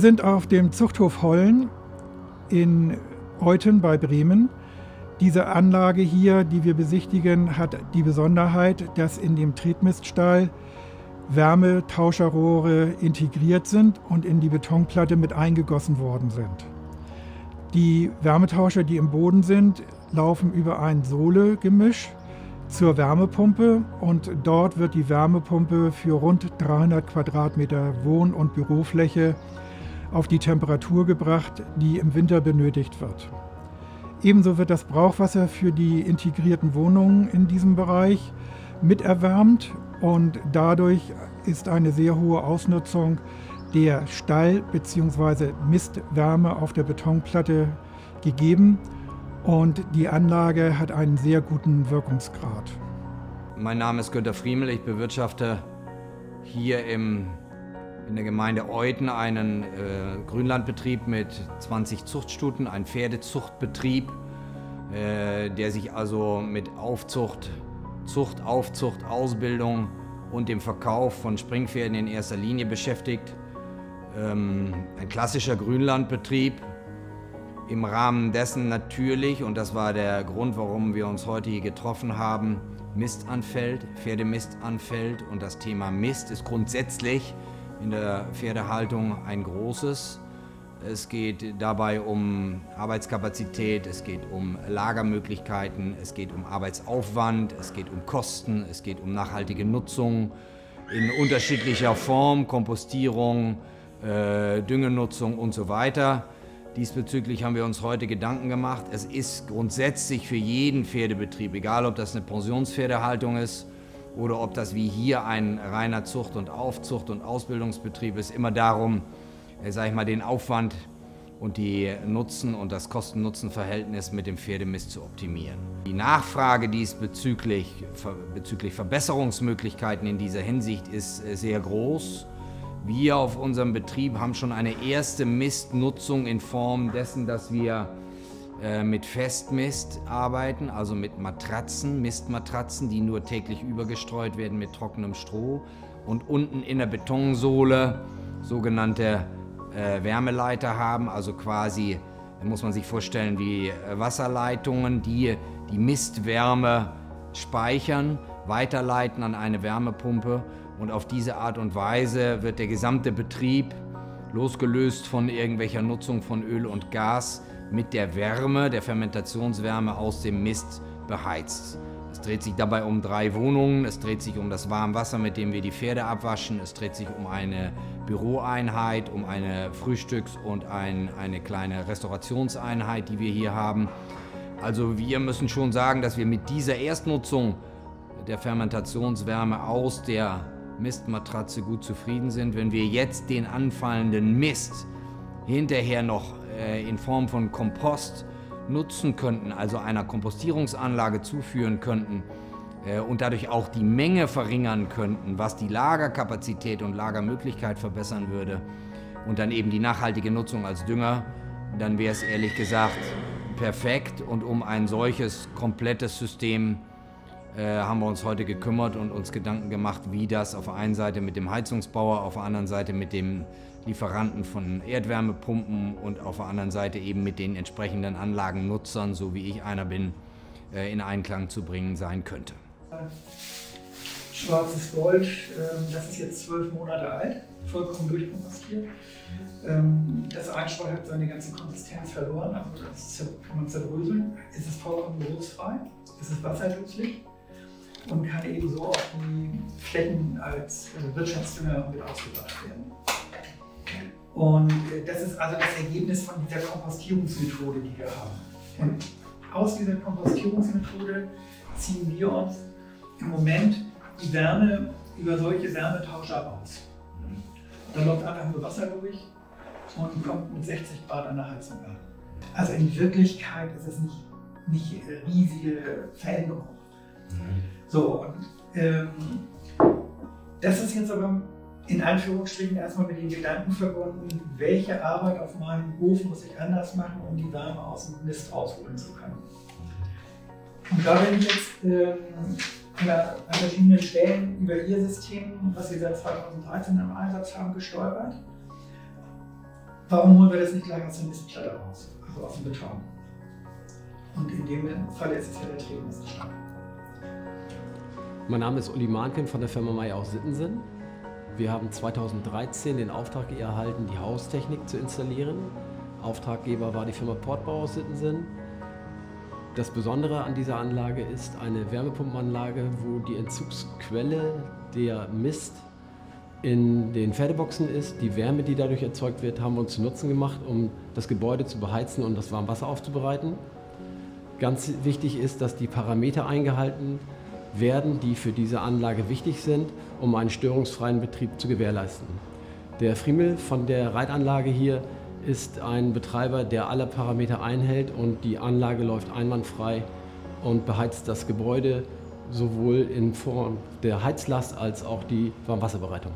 Wir sind auf dem Zuchthof Hollen in Euthen bei Bremen. Diese Anlage hier, die wir besichtigen, hat die Besonderheit, dass in dem Tretmiststall Wärmetauscherrohre integriert sind und in die Betonplatte mit eingegossen worden sind. Die Wärmetauscher, die im Boden sind, laufen über ein Sohle-Gemisch zur Wärmepumpe und dort wird die Wärmepumpe für rund 300 Quadratmeter Wohn- und Bürofläche auf die Temperatur gebracht, die im Winter benötigt wird. Ebenso wird das Brauchwasser für die integrierten Wohnungen in diesem Bereich miterwärmt und dadurch ist eine sehr hohe Ausnutzung der Stall- bzw. Mistwärme auf der Betonplatte gegeben und die Anlage hat einen sehr guten Wirkungsgrad. Mein Name ist Günter Friemel, ich bewirtschafte hier im, in der Gemeinde Euthen einen äh, Grünlandbetrieb mit 20 Zuchtstuten, ein Pferdezuchtbetrieb, äh, der sich also mit Aufzucht, Zucht, Aufzucht, Ausbildung und dem Verkauf von Springpferden in erster Linie beschäftigt. Ähm, ein klassischer Grünlandbetrieb, im Rahmen dessen natürlich, und das war der Grund, warum wir uns heute hier getroffen haben, Mist anfällt, Pferdemist anfällt. Und das Thema Mist ist grundsätzlich in der Pferdehaltung ein großes. Es geht dabei um Arbeitskapazität, es geht um Lagermöglichkeiten, es geht um Arbeitsaufwand, es geht um Kosten, es geht um nachhaltige Nutzung in unterschiedlicher Form, Kompostierung, äh, Düngenutzung und so weiter. Diesbezüglich haben wir uns heute Gedanken gemacht. Es ist grundsätzlich für jeden Pferdebetrieb, egal ob das eine Pensionspferdehaltung ist oder ob das wie hier ein reiner Zucht- und Aufzucht- und Ausbildungsbetrieb ist, immer darum, äh, sag ich mal, den Aufwand und die Nutzen- und das Kosten-Nutzen-Verhältnis mit dem Pferdemist zu optimieren. Die Nachfrage diesbezüglich bezüglich Verbesserungsmöglichkeiten in dieser Hinsicht ist äh, sehr groß. Wir auf unserem Betrieb haben schon eine erste Mistnutzung in Form dessen, dass wir äh, mit Festmist arbeiten, also mit Matratzen, Mistmatratzen, die nur täglich übergestreut werden mit trockenem Stroh. Und unten in der Betonsohle sogenannte äh, Wärmeleiter haben, also quasi, muss man sich vorstellen, wie äh, Wasserleitungen, die die Mistwärme speichern, weiterleiten an eine Wärmepumpe. Und auf diese Art und Weise wird der gesamte Betrieb, losgelöst von irgendwelcher Nutzung von Öl und Gas, mit der Wärme, der Fermentationswärme aus dem Mist beheizt. Es dreht sich dabei um drei Wohnungen, es dreht sich um das Warmwasser, mit dem wir die Pferde abwaschen, es dreht sich um eine Büroeinheit, um eine Frühstücks- und ein, eine kleine Restaurationseinheit, die wir hier haben. Also wir müssen schon sagen, dass wir mit dieser Erstnutzung der Fermentationswärme aus der Mistmatratze gut zufrieden sind. Wenn wir jetzt den anfallenden Mist hinterher noch äh, in Form von Kompost nutzen könnten, also einer Kompostierungsanlage zuführen könnten äh, und dadurch auch die Menge verringern könnten, was die Lagerkapazität und Lagermöglichkeit verbessern würde und dann eben die nachhaltige Nutzung als Dünger, dann wäre es ehrlich gesagt perfekt. Und um ein solches komplettes System haben wir uns heute gekümmert und uns Gedanken gemacht, wie das auf der einen Seite mit dem Heizungsbauer, auf der anderen Seite mit dem Lieferanten von Erdwärmepumpen und auf der anderen Seite eben mit den entsprechenden Anlagennutzern, so wie ich einer bin, äh, in Einklang zu bringen sein könnte. Schwarzes Gold, ähm, das ist jetzt zwölf Monate alt, vollkommen durchkompostiert. Ähm, das Einstreu hat seine ganze Konsistenz verloren, also das kann man zerbröseln. Es ist vollkommen geruchsfrei, es ist wasserlöslich und kann ebenso auf die Flächen als äh, Wirtschaftsdünger mit ausgebracht werden. Und äh, das ist also das Ergebnis von dieser Kompostierungsmethode, die wir haben. Und aus dieser Kompostierungsmethode ziehen wir uns im Moment die Wärme über solche Wärmetauscher aus. Da läuft einfach nur Wasser durch und kommt mit 60 Grad an der Heizung an. Also in Wirklichkeit ist es nicht, nicht riesige Veränderung. So, und ähm, das ist jetzt aber in Anführungsstrichen erstmal mit den Gedanken verbunden, welche Arbeit auf meinem Hof muss ich anders machen, um die Wärme aus dem Mist rausholen zu können. Und da bin ich jetzt ähm, an verschiedenen Stellen über Ihr System, was Sie seit 2013 im Einsatz haben, gestolpert. Warum holen wir das nicht gleich aus der nächsten Platte raus? Also aus dem Beton. Und in dem Fall ist es ja der Trägermesserstein. Mein Name ist Uli Mahnken von der Firma Meyer aus Sittensen. Wir haben 2013 den Auftrag erhalten, die Haustechnik zu installieren. Auftraggeber war die Firma Portbau aus Sittensen. Das Besondere an dieser Anlage ist eine Wärmepumpenanlage, wo die Entzugsquelle der Mist in den Pferdeboxen ist. Die Wärme, die dadurch erzeugt wird, haben wir uns zu Nutzen gemacht, um das Gebäude zu beheizen und das Warmwasser aufzubereiten. Ganz wichtig ist, dass die Parameter eingehalten werden, die für diese Anlage wichtig sind, um einen störungsfreien Betrieb zu gewährleisten. Der Friemel von der Reitanlage hier ist ein Betreiber, der alle Parameter einhält und die Anlage läuft einwandfrei und beheizt das Gebäude sowohl in Form der Heizlast als auch die Warmwasserbereitung.